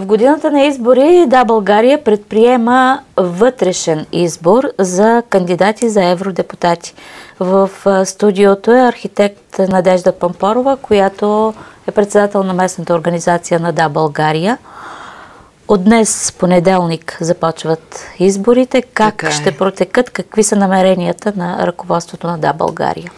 В годината на избори Да България предприема вътрешен избор за кандидати за евродепутати. В студиото е архитект Надежда Пампорова, която е председател на местната организация на Да България. От днес, понеделник, започват изборите. Как е. ще протекат? Какви са намеренията на ръководството на Да България?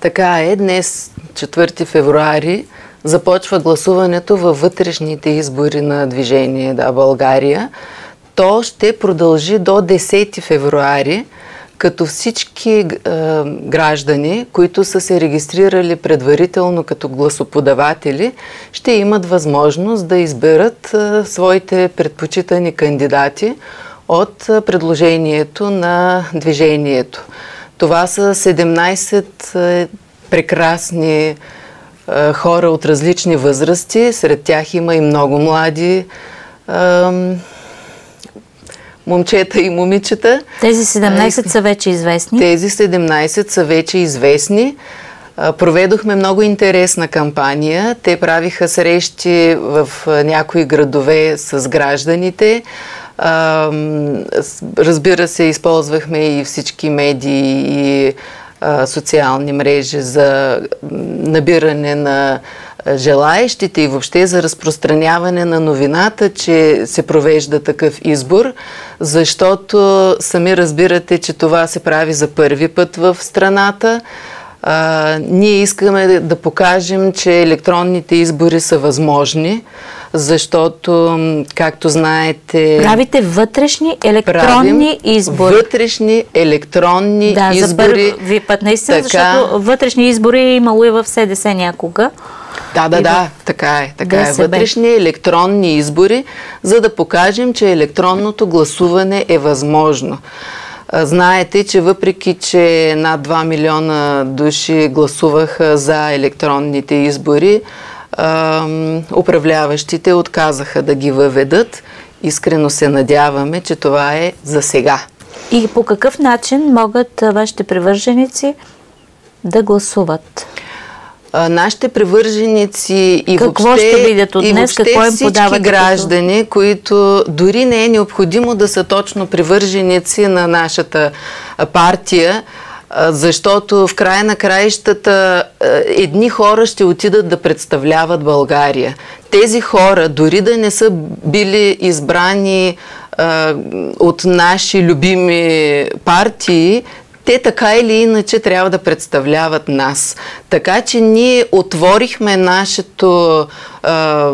Така е. Днес, 4 февруари, започва гласуването във вътрешните избори на Движение Да България. То ще продължи до 10 февруари, като всички е, граждани, които са се регистрирали предварително като гласоподаватели, ще имат възможност да изберат е, своите предпочитани кандидати от е, предложението на движението. Това са 17 е, прекрасни е, хора от различни възрасти. Сред тях има и много млади момчета и момичета. Тези 17 са вече известни? Тези 17 са вече известни. Проведохме много интересна кампания. Те правиха срещи в някои градове с гражданите. Разбира се, използвахме и всички медии и социални мрежи за набиране на желаещите и въобще за разпространяване на новината, че се провежда такъв избор, защото сами разбирате, че това се прави за първи път в страната. А, ние искаме да покажем, че електронните избори са възможни, защото, както знаете... Правите вътрешни електронни избори. Вътрешни електронни да, избори. Да, за първи път наистина, така... защото вътрешни избори е имало и в СДС някога. Да, да, да, така е. Така е. Вътрешни електронни избори, за да покажем, че електронното гласуване е възможно. Знаете, че въпреки, че над 2 милиона души гласуваха за електронните избори, управляващите отказаха да ги въведат. Искрено се надяваме, че това е за сега. И по какъв начин могат вашите привърженици да гласуват? Нашите привърженици и Какво въобще, ще видят от днес? Какво им всички граждани, като... които дори не е необходимо да са точно привърженици на нашата партия, защото в края на краищата едни хора ще отидат да представляват България. Тези хора, дори да не са били избрани от наши любими партии, те така или иначе трябва да представляват нас. Така че ние отворихме нашето а,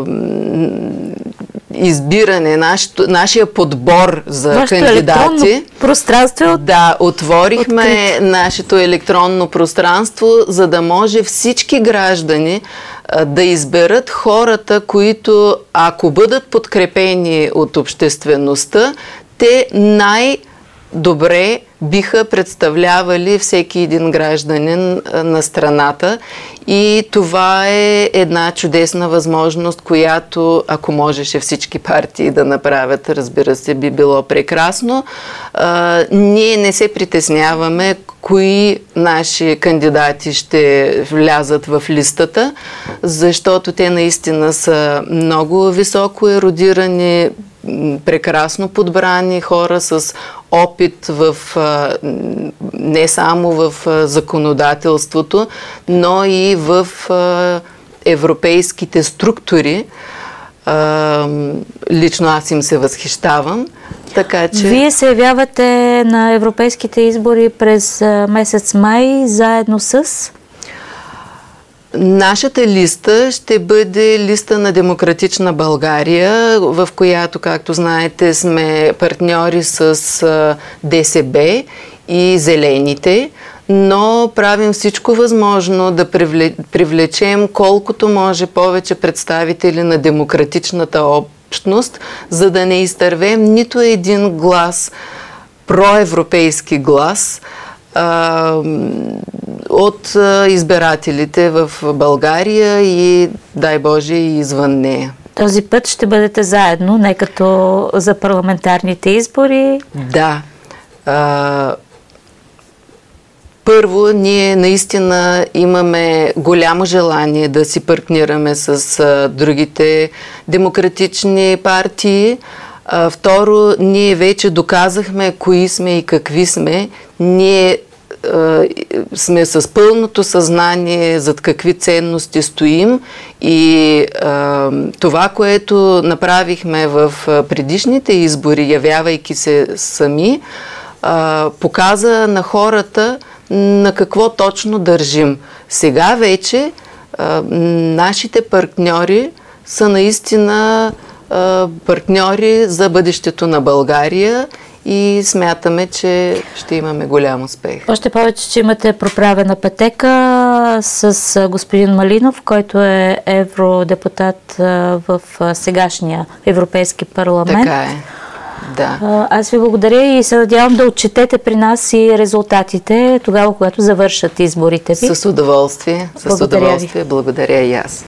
избиране, нашето, нашия подбор за Вашето кандидати. пространство Да, отворихме открит. нашето електронно пространство, за да може всички граждани да изберат хората, които ако бъдат подкрепени от обществеността, те най- добре биха представлявали всеки един гражданин на страната и това е една чудесна възможност, която ако можеше всички партии да направят, разбира се, би било прекрасно. А, ние не се притесняваме кои наши кандидати ще влязат в листата, защото те наистина са много високо еродирани, прекрасно подбрани хора с опит в, не само в законодателството, но и в европейските структури. Лично аз им се възхищавам. Така, че... Вие се явявате на европейските избори през месец май заедно с Нашата листа ще бъде листа на Демократична България, в която, както знаете, сме партньори с ДСБ и Зелените, но правим всичко възможно да привлечем колкото може повече представители на демократичната общност, за да не изтървем нито един глас, проевропейски глас, от избирателите в България и, дай Боже, и извън нея. Този път ще бъдете заедно, не като за парламентарните избори? Да. първо, ние наистина имаме голямо желание да си партнираме с а, другите демократични партии. А, второ, ние вече доказахме кои сме и какви сме. Ние сме с пълното съзнание зад какви ценности стоим и а, това, което направихме в предишните избори, явявайки се сами, а, показа на хората на какво точно държим. Сега вече а, нашите партньори са наистина партньори за бъдещето на България и смятаме, че ще имаме голям успех. Още повече, че имате проправена пътека с господин Малинов, който е евродепутат в сегашния Европейски парламент. Така е. Да. Аз ви благодаря и се надявам да отчетете при нас и резултатите тогава, когато завършат изборите ви. С удоволствие. С благодаря удоволствие. Ви. Благодаря и аз.